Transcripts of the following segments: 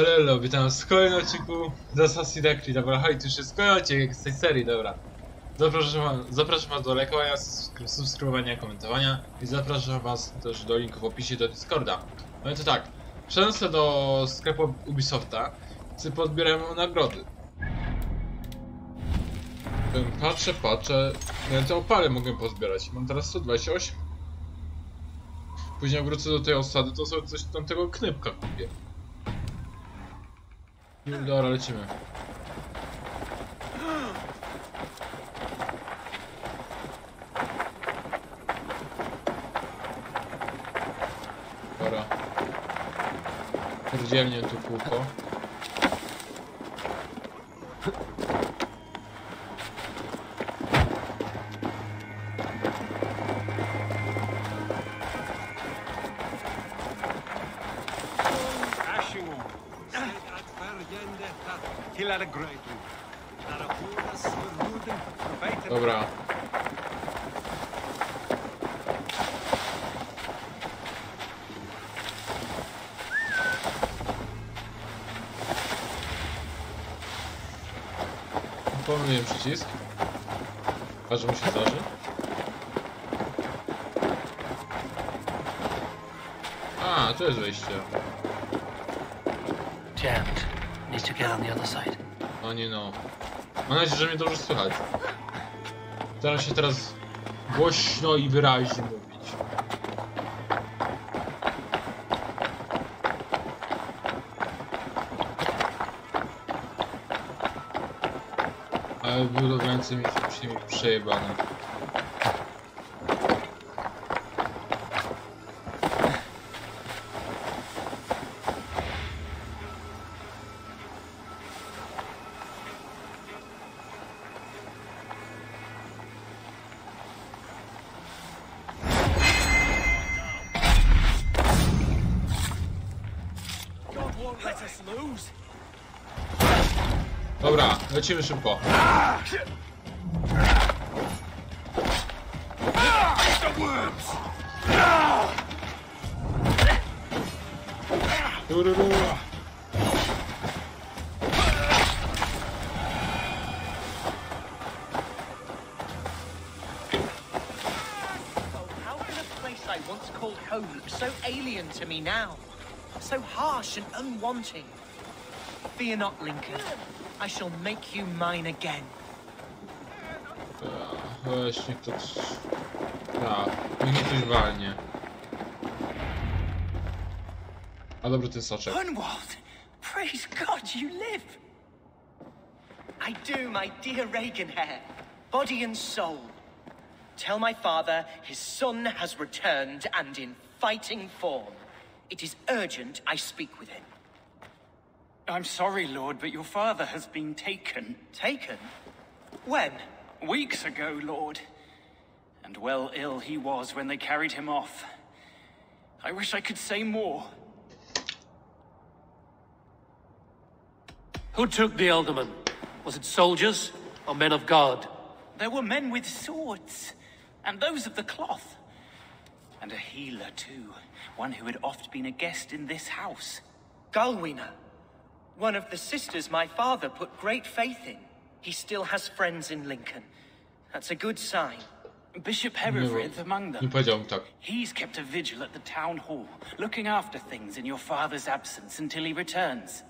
Elo, witam w kolejnym odcinku z Assassin's Creed. Dobra, hej, to już jest kolejny odcinek z tej serii, dobra. Zapraszam, was- zapraszam was do lajkowania, subskry- subskrybowania, komentowania i zapraszam was też do linku w opisie do Discorda. No i to tak, przenoszę do sklepu Ubisofta, gdzie podbieram nagrody. Patrzę, patrzę, no to opale mogę pozbierać, mam teraz 128. Później wrócę do tej osady, to sobie coś tam tego knypka kupię. Dobra, lecimy. Dobra. Pierdzielnie tu kółko. Dobra. Pomyliłem przycisk. A że mu się zdarzy? A, tu jest wejście. Jammed. Need to get on the other side. O nie no. Mam nadzieję, że mnie dobrze słychać. Staram się teraz głośno i wyraźnie mówić. Ale budowlańcy mi się przejebane. Lecimy szybko. Place I once called home so alien to me now? So harsh and unwanting. Fear not, Lincoln. I shall make you mine again. Uh, uh, Weź niech to... Tak, niech mnie ktoś walnie. A dobry ten soczek. Hunwald! Praise God you live! I do, my dear Reaganhair. Body and soul. Tell my father his son has returned and in fighting form. It is urgent I speak with him. I'm sorry, Lord, but your father has been taken. Taken? When? Weeks ago, Lord. And well ill he was when they carried him off. I wish I could say more. Who took the Ealdorman? Was it soldiers or men of God? There were men with swords, and those of the cloth. And a healer, too. One who had oft been a guest in this house. Galwina. One of the sisters my father put great faith in. He still has friends in Lincoln. That's a good sign. Bishop Herefrith among them. tak. He's kept a vigil at the town hall, looking after things in your father's absence until he returns.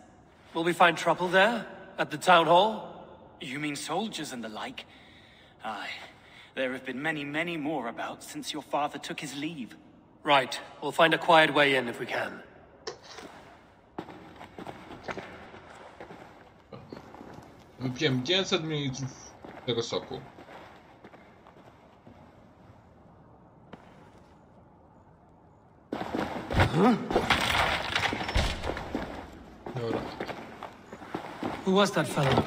Will we find trouble there? At the town hall? You mean soldiers and the like? Aye. There have been many, many more about since your father took his leave. Right. We'll find a quiet way in if we can. Wypiłem 900 ml tego soku. Dobra. Who was that fellow?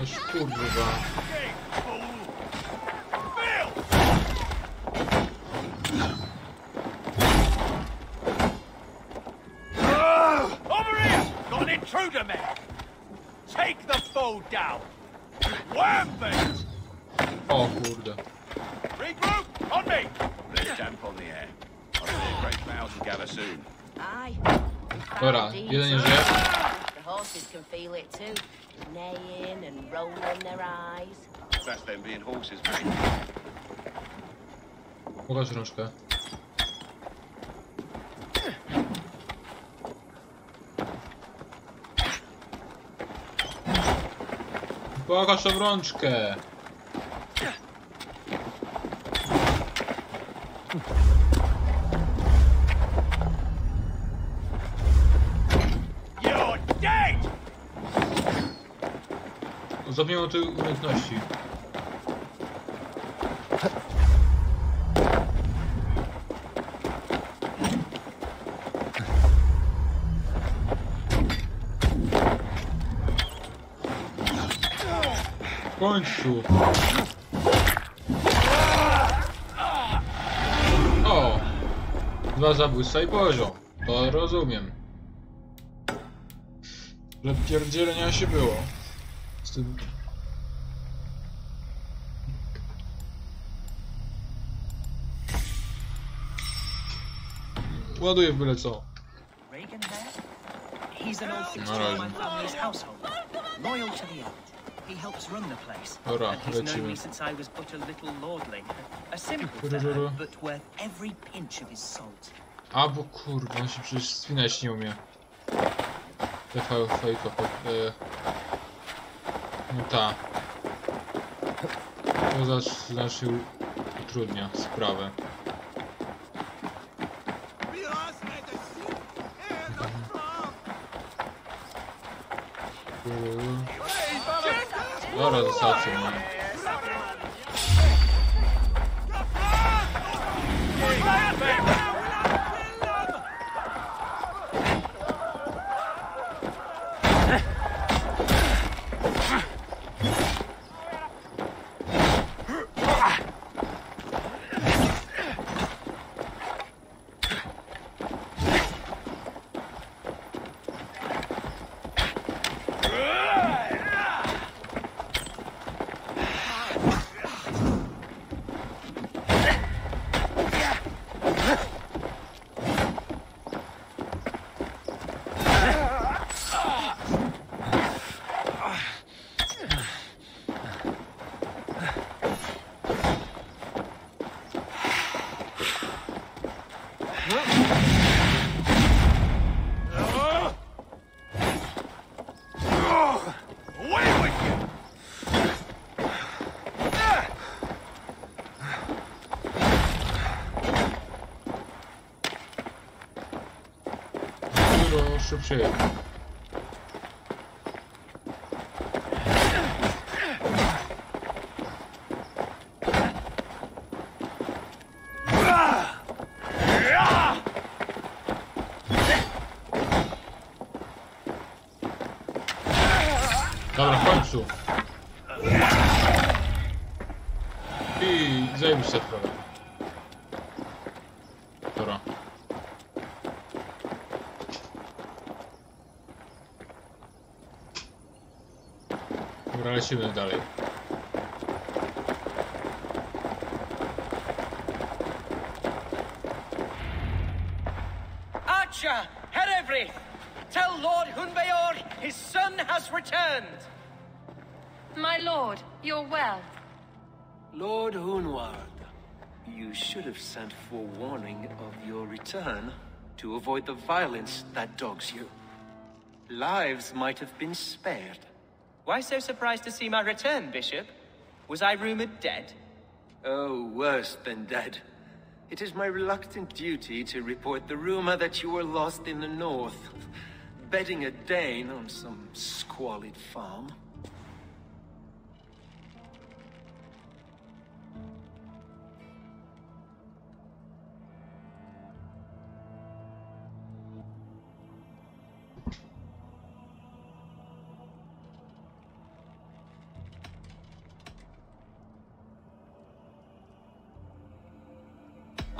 Noż kurwa. Got an intruder, man! Take the foe down! Worm things! O kurde. Regroup! On me! Let's jump on the air. I'll see a great man gather soon. Aye. Dobra, jeden nie żyje. The horses can feel it too. Neighing and rolling their eyes. That's them being horses, mate. Pokaż rączkę. Pokaż tą rączkę. Zapomniałem o tej umiejętności. Końcu. O! Dwa zabójstwa i poziom. To rozumiem. Że pierdzielenia się było. Z tym... Ładuję w byle co. Reagan there? He helps run the place. Dobra, and he's known me since I was but a little lordling. A simple fellow, but worth every pinch of his salt. A bo kurwa, on się przecież spinać nie umie. TV fejko. E... No ta. To u- utrudnia sprawę. Dobra, zostawcie mnie. Away with you! Dużo szybciej. Dobra, w końcu. I zajebiście sprawa. Dobra. Dobra, lecimy dalej. Archer, Herefrith! Tell Lord Hunbeor his son has returned! My lord, you're well. Lord Hunward, you should have sent forewarning of your return to avoid the violence that dogs you. Lives might have been spared. Why so surprised to see my return, Bishop? Was I rumored dead? Oh, worse than dead. It is my reluctant duty to report the rumor that you were lost in the north, bedding a Dane on some squalid farm.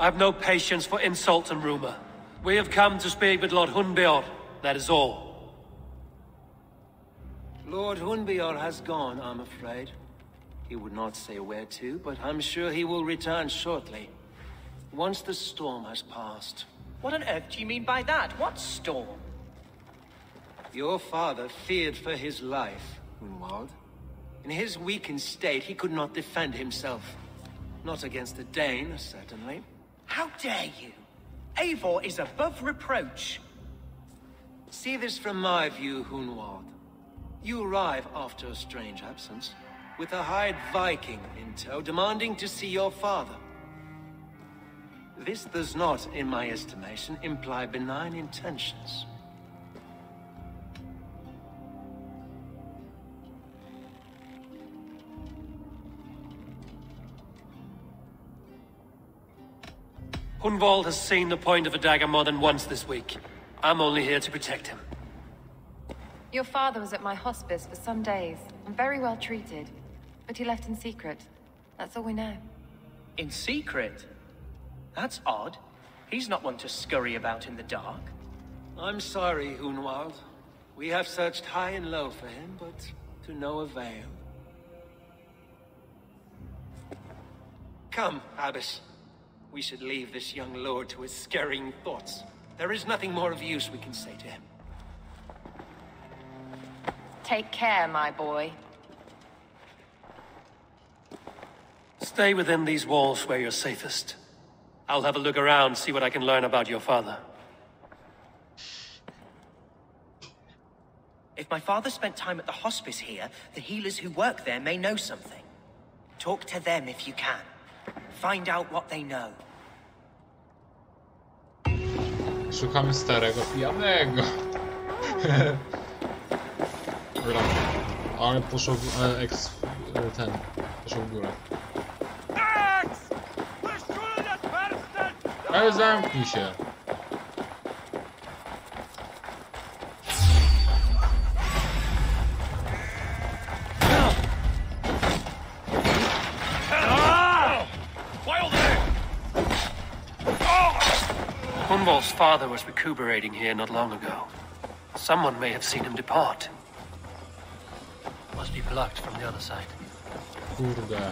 I have no patience for insult and rumor. We have come to speak with Lord Hunbeor, that is all. Lord Hunbior has gone, I'm afraid. He would not say where to, but I'm sure he will return shortly. once the storm has passed. What on earth do you mean by that? What storm? Your father feared for his life, Hunwald. In his weakened state, he could not defend himself. Not against the Dane, certainly. How dare you? Eivor is above reproach. See this from my view, Hunwald. You arrive after a strange absence, with a hired Viking in tow, demanding to see your father. This does not, in my estimation, imply benign intentions. Hunwald has seen the point of a dagger more than once this week. I'm only here to protect him. Your father was at my hospice for some days, and very well treated. But he left in secret. That's all we know. In secret? That's odd. He's not one to scurry about in the dark. I'm sorry, Hunwald. We have searched high and low for him, but to no avail. Come, Abbess. We should leave this young lord to his scurrying thoughts. There is nothing more of use we can say to him. Take care, my boy. Stay within these walls where you're safest. I'll have a look around, see what I can learn about your father. If my father spent time at the hospice here, the healers who work there may know something. Talk to them if you can. Find out what they know. Szukamy starego pijanego. Dobra. Ale poszło w, e, eks, e, ten, poszło w górę. Ale zamknij się. Hunwald's father was recuperating here not long ago. Someone may have seen him depart. Must be blocked from the other side. Kurde.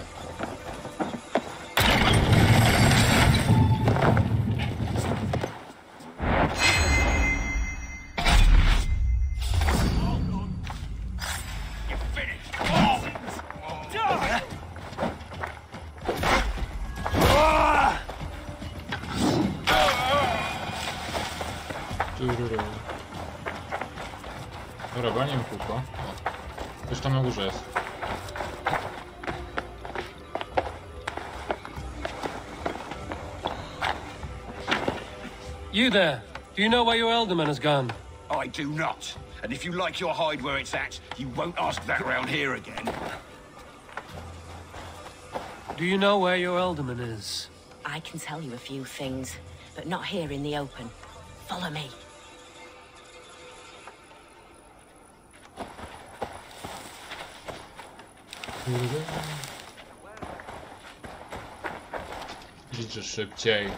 Dobra, walniemy kółko. O. Coś tam na górze jest. You there. Do you know where your ealdorman has gone? I do not. And if you like your hide where it's at, you won't ask that round here again. Do you know where your ealdorman is? I can tell you a few things, but not here in the open. Follow me. Kurde. Liczę szybciej.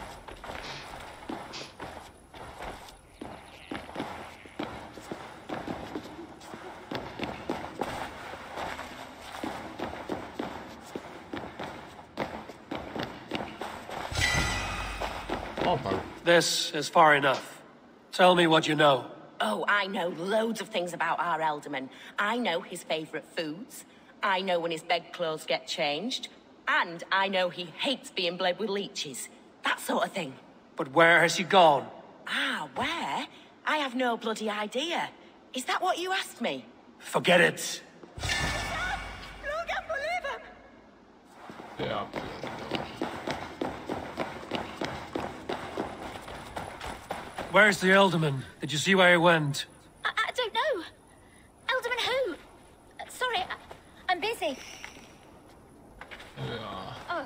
Opal. This is far enough. Tell me what you know. Oh, I know loads of things about our ealdorman. I know his favourite foods. I know when his bedclothes get changed. And I know he hates being bled with leeches. That sort of thing. But where has he gone? Ah, where? I have no bloody idea. Is that what you asked me? Forget it. Look, I believe him! Ja pierdolę. Where's the ealdorman? Did you see where he went? I, I don't know. Ealdorman who? Uh, Sorry, I, I'm busy. Ja. Oh,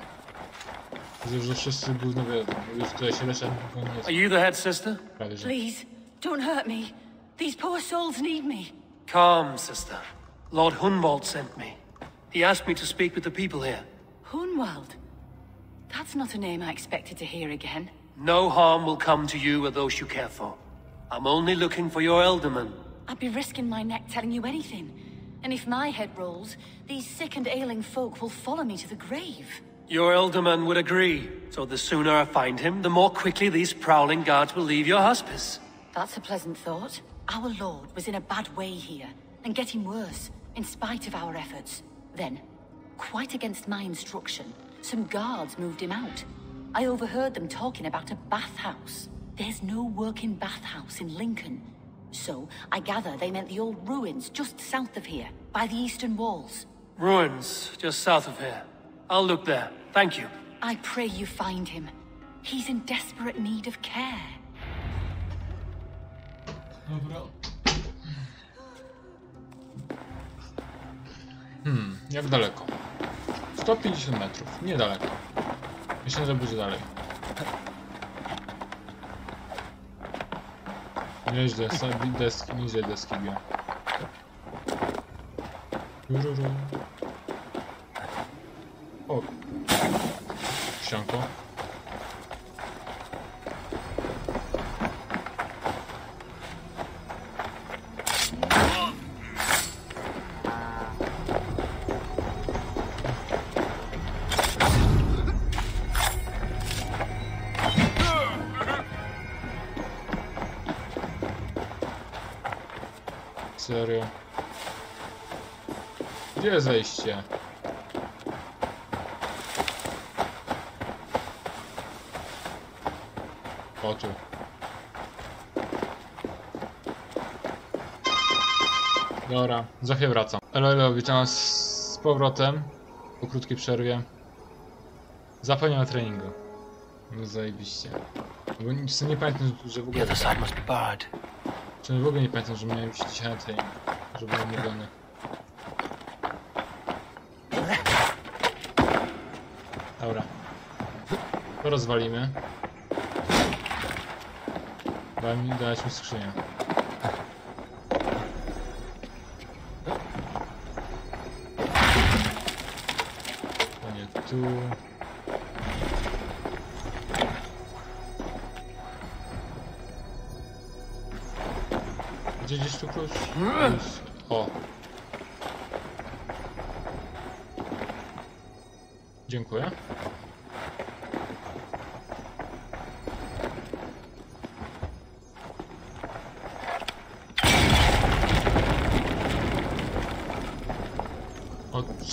Widzę, że wszyscy gówno wiedzą. Już tutaj się leczę, nikogo nie Are you the head sister? Prawie, że. Please, don't hurt me. These poor souls need me. Calm, sister. Lord Hunwald sent me. He asked me to speak with the people here. Hunwald. That's not a name I expected to hear again. No harm will come to you or those you care for. I'm only looking for your ealdorman. I'd be risking my neck telling you anything. And if my head rolls, these sick and ailing folk will follow me to the grave. Your Ealdorman would agree. So the sooner I find him, the more quickly these prowling guards will leave your hospice. That's a pleasant thought. Our lord was in a bad way here, and getting worse, in spite of our efforts. Then, quite against my instruction, some guards moved him out. I overheard them talking about a bathhouse. There's no working bathhouse in Lincoln. So, I gather they meant the old ruins just south of here, by the eastern walls. Ruins, just south of here. I'll look there. Thank you. I pray you find him. He's in desperate need of care. Dobra. Hmm, jak daleko? 150 metrów, niedaleko. Myślę, że będzie dalej. Nieźle, sa- deski, nieźle deski biją. O. Sianko. Serio. Gdzie zejście? Tu. Dobra, za chwilę wracam. Elo, elo, witam z powrotem. Po krótkiej przerwie. Zapomniałem o treningu. No zajebiście. Bo nic nie pamiętam, że w ogóle... Czy w ogóle nie pamiętam, że miałem iść dzisiaj na trening. Że byłem umówiony. Dobra. To rozwalimy. Daj mi, dać mi skrzynię. To nie tu. Gdzie gdzieś tu klucz? O. Dziękuję.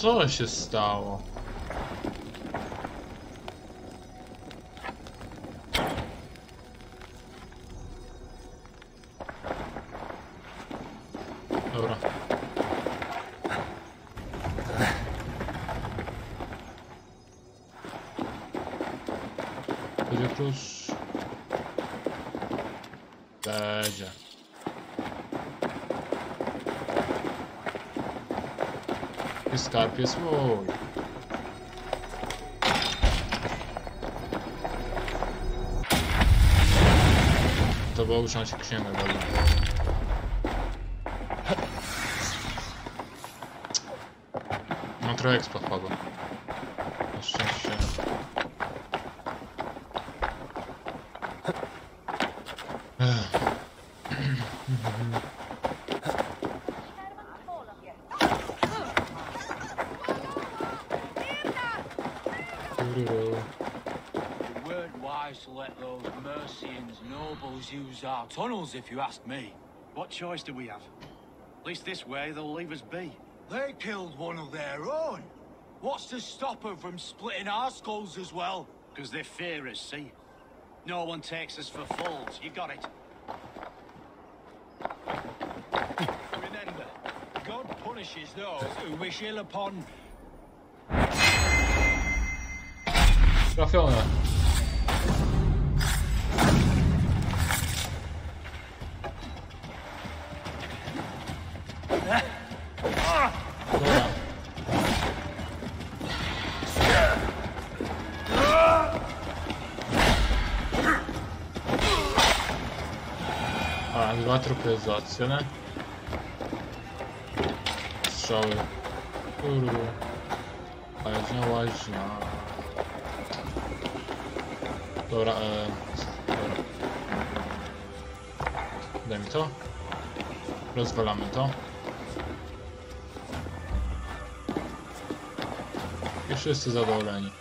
Co się stało? sklepie słój. To było uszą księgę boli. No trochę ekspa wpadło. Na szczęście. Ech. Tururu. We weren't wise to let those Mercians nobles use our tunnels, if you ask me. What choice do we have? At least this way they'll leave us be. They killed one of their own. What's to stop them from splitting our skulls as well? Because they fear us, see? No one takes us for fools. You got it. Remember, God punishes those who wish ill upon Troféu não. A, Latropezacja, ne? Strzały. Kurwa. Łaźnia, łaźnia. Dobra, e, Daj mi to. Rozwalamy to. I wszyscy zadowoleni.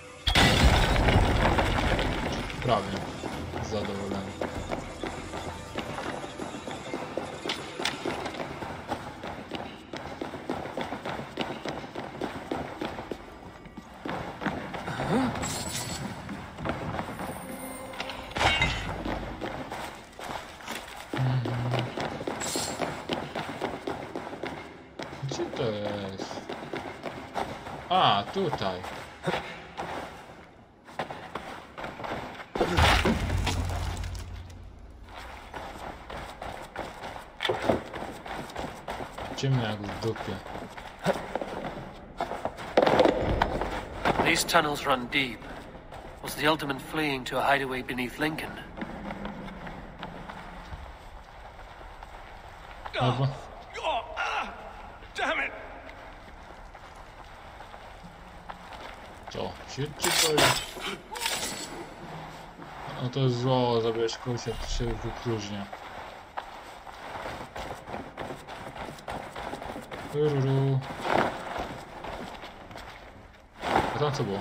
Prawie zadowoleni. Tutaj. Ciemno jak w dupie. These tunnels run deep. Was the Ultimate fleeing to a hideaway beneath Lincoln? Albo... Siedźcie to no to jest zło, zabierać kogoś jak się wykluźnia. Rururu. A tam co było?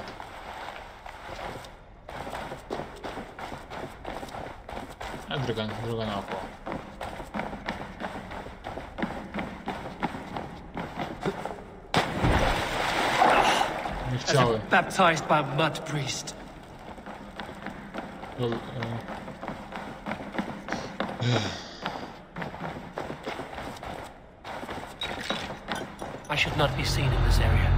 A droga, na oko. Nie chciałem. Baptized by a mud priest. Lol, e. Uh, I should not be seen in this area.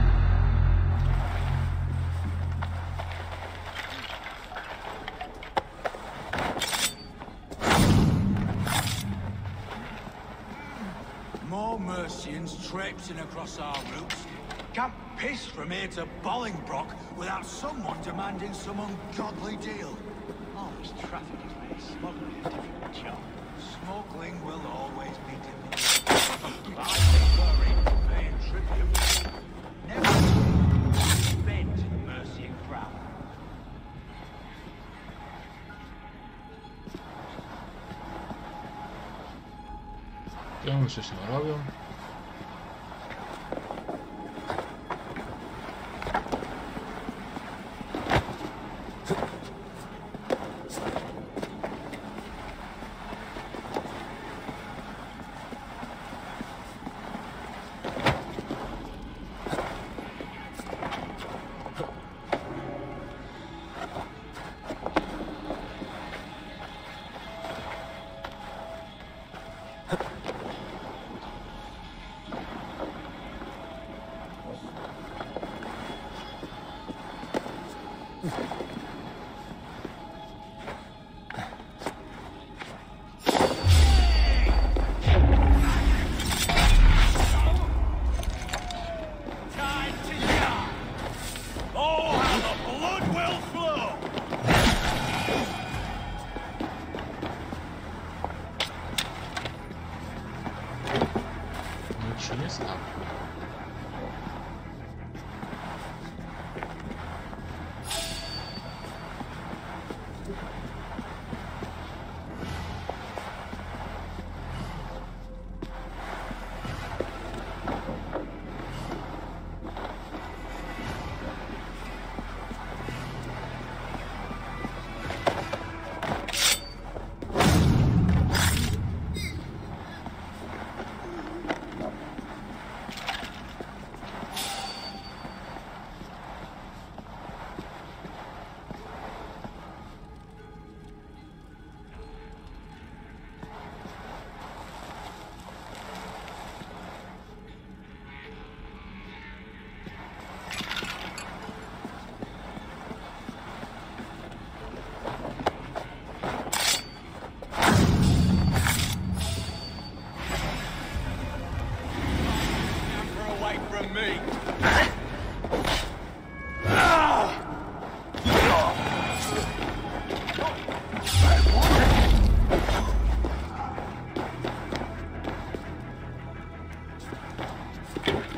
More Mercians traipsing across our routes. Can't piss from here to Bolingbroke without someone demanding some ungodly deal. Oh, this traffic is made smuggling a difficult job. Smuggling will always be difficult. I think we're paying tribute. Never bend Mercian crown. Czemu coś tam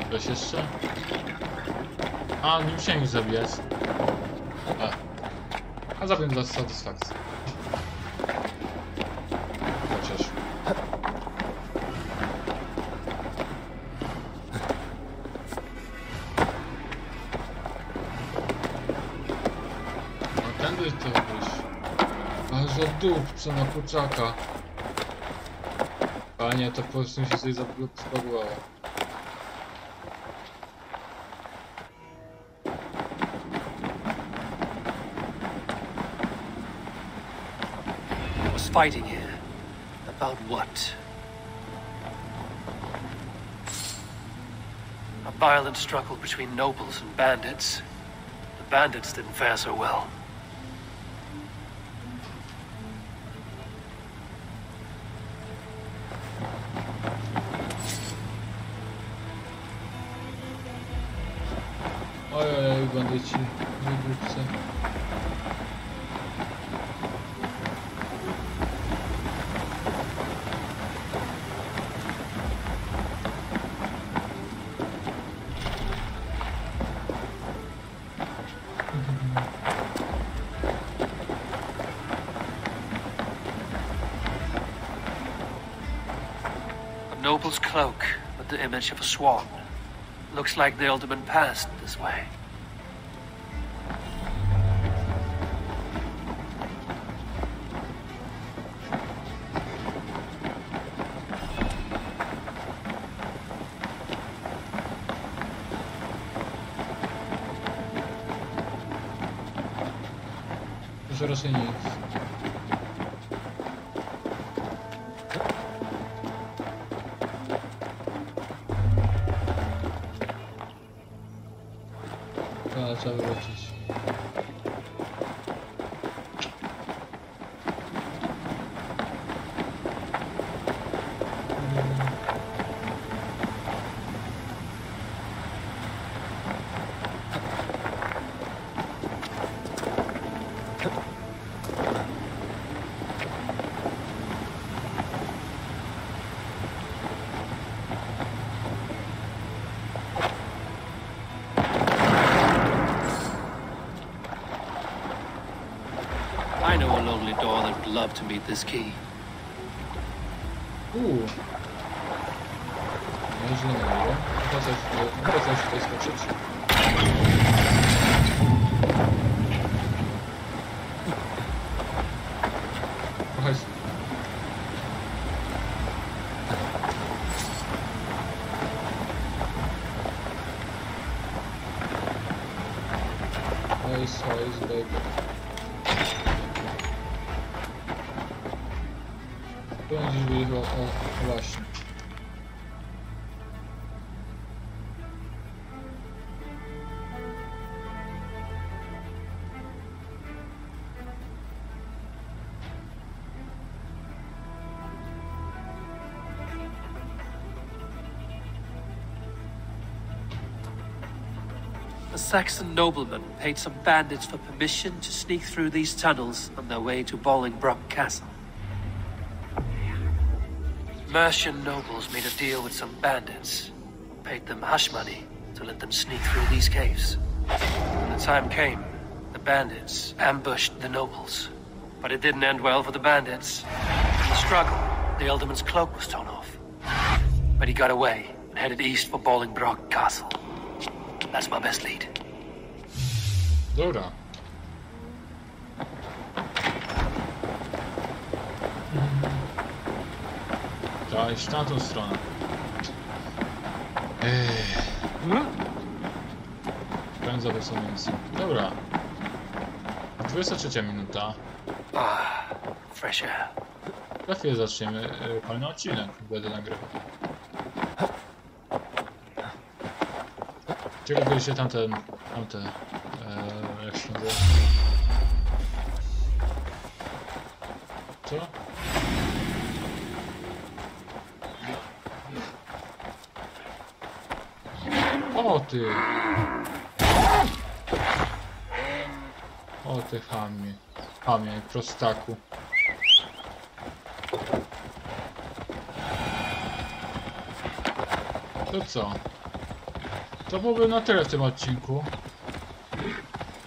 Ktoś jeszcze? A, nie musiałem ich zabijać. A, a zabiję dla satysfakcji. Dupco na kurczaka. To po prostu się coś zablo- zbagowało. was fighting here. About what? A violent struggle between nobles and bandits. The bandits didn't fare so well. A noble's cloak with the image of a swan. Looks like the alderman passed this way. że raczej nie jest. Tak, trzeba wrócić. Love to meet this key. Saxon nobleman paid some bandits for permission to sneak through these tunnels on their way to Bolingbroke Castle. Mercian nobles made a deal with some bandits, paid them hush money to let them sneak through these caves. When the time came, the bandits ambushed the nobles. But it didn't end well for the bandits. In the struggle, the Ealdorman's cloak was torn off. But he got away and headed east for Bolingbroke Castle. That's my best lead. Dobra. Trzeba iść w tamtą stronę. Eee. Sprawdzę są misję. Dobra. 23 minuta. Fresh air. Za chwilę zaczniemy e, kolejny odcinek. Będę nagrywał. Ciekawe, się tamten... tamte... Co? O ty! O ty chamie. Chamie, prostaku. To co? To byłoby na tyle w tym odcinku.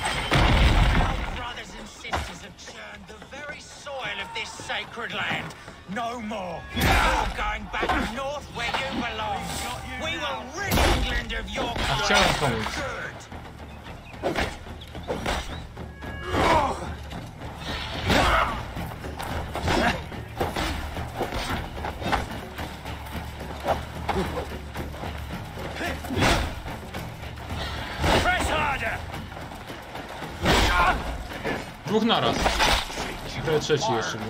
Our brothers and sisters have churned the very soil of this sacred land. No more. You're going back north where you belong. We will rid England of your chciałem pomóc. Dwóch naraz. Trochę trzeci jeszcze był.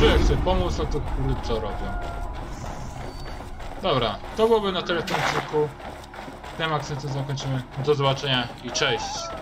Że chcę pomóc, a to kurde co robią. Dobra, to byłoby na tyle w tym odcinku. Tym akcentem zakończymy. Do zobaczenia i cześć!